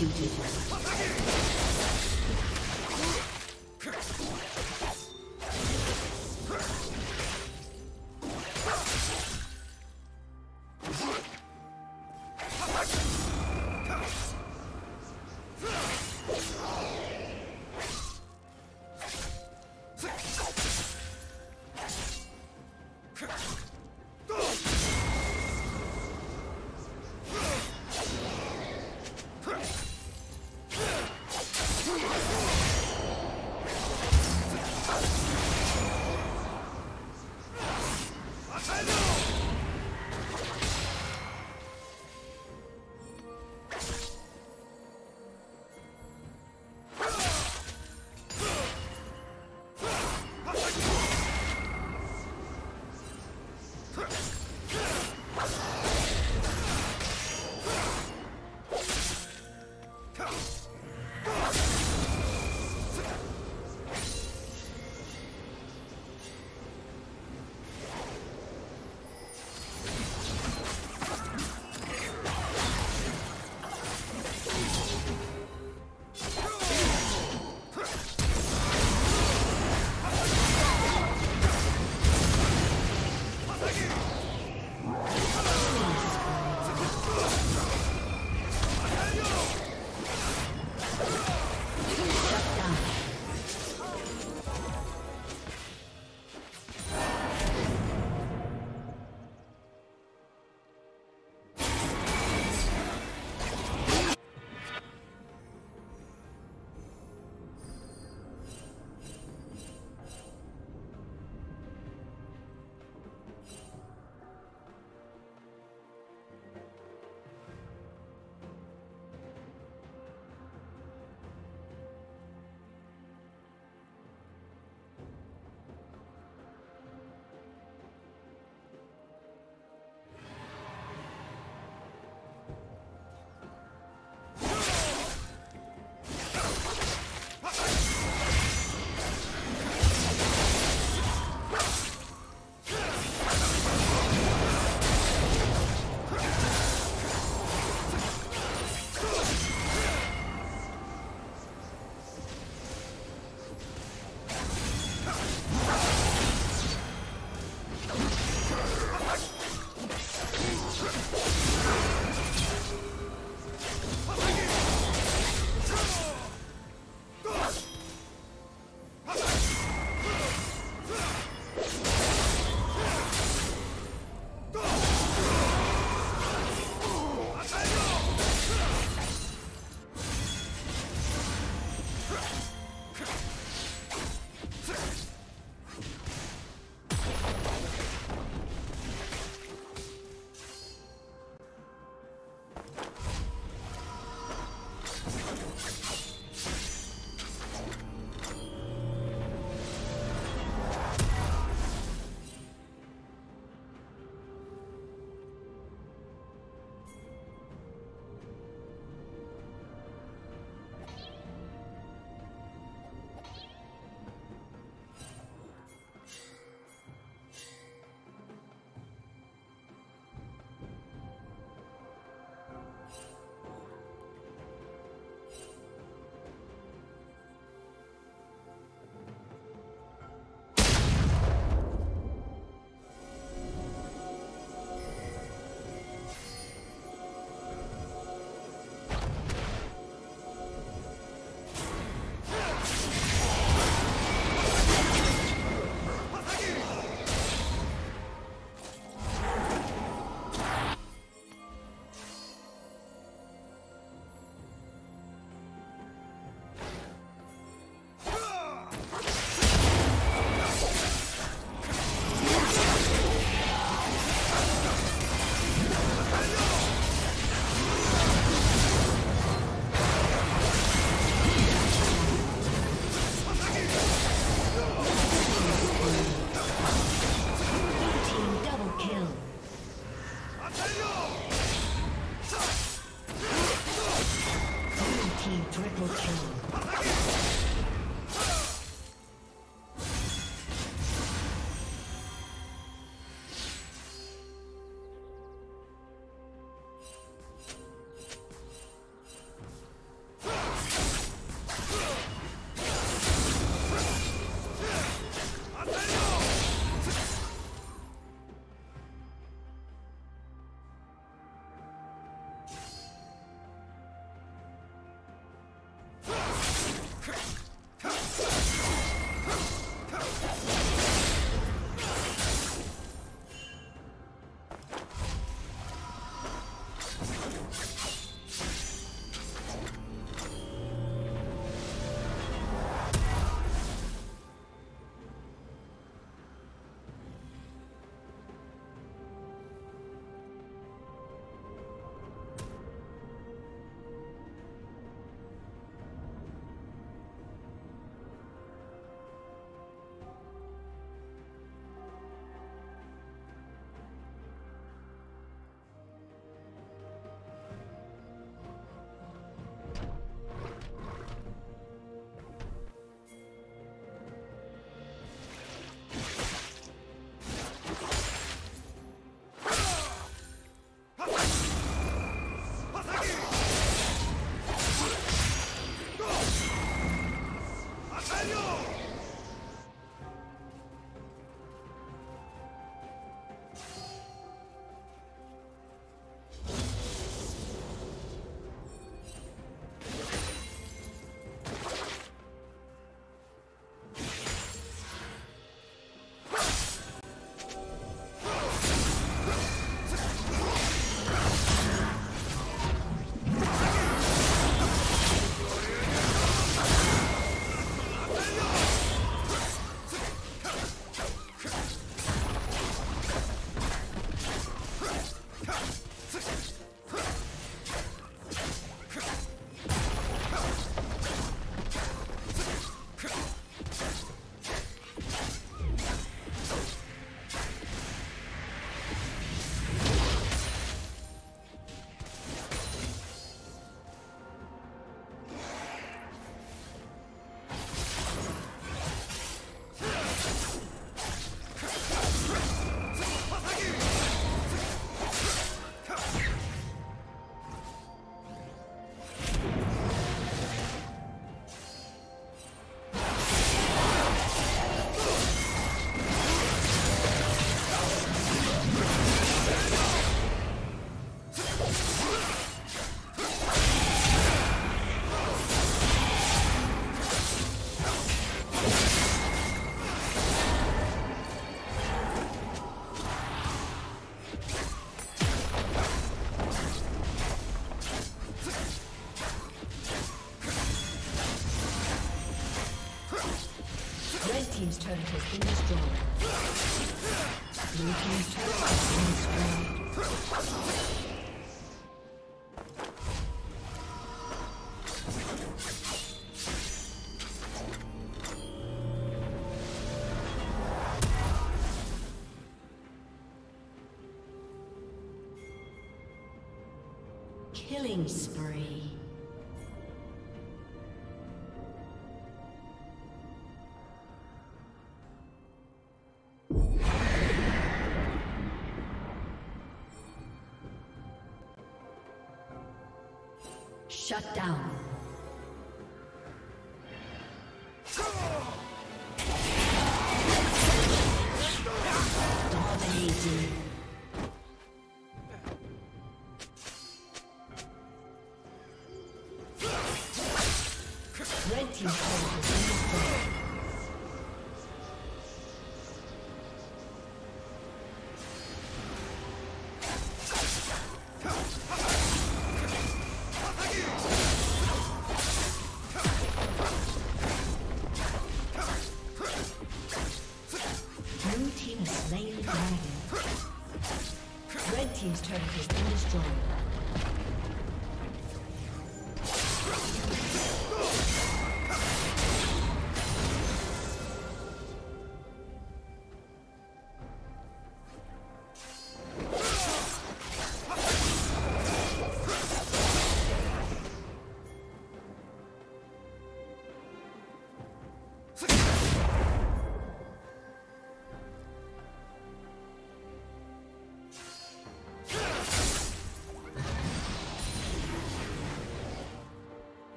Executed. Killing spree. Shut down.